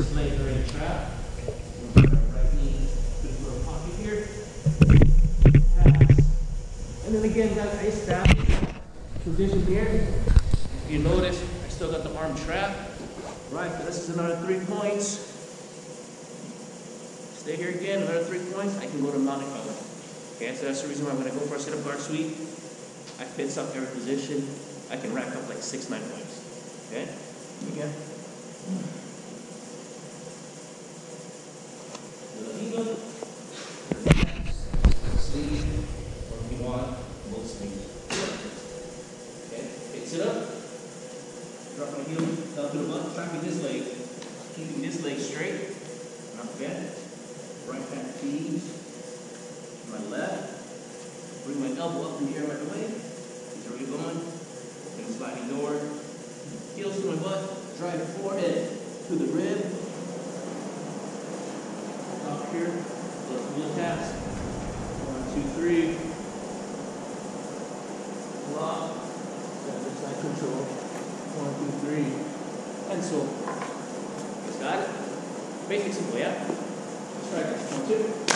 this leg during trap. Right knee, good little pocket here. Pass. And then again, guys, I establish position here. You notice I still got the arm trap. Right, so this is another three points. Stay here again, another three points. I can go to cover. Okay, so that's the reason why when I go for a sit-up guard sweep, I fits up every position. I can rack up like six, nine points. Okay? Again. Sliding door. Heels to my butt. Drive forehead to the rib. Here. Little wheel taps. One, two, three. Lock. Got side control. One, two, three. And so. Guys got it? Basic simple, yeah? Let's try this. One, two.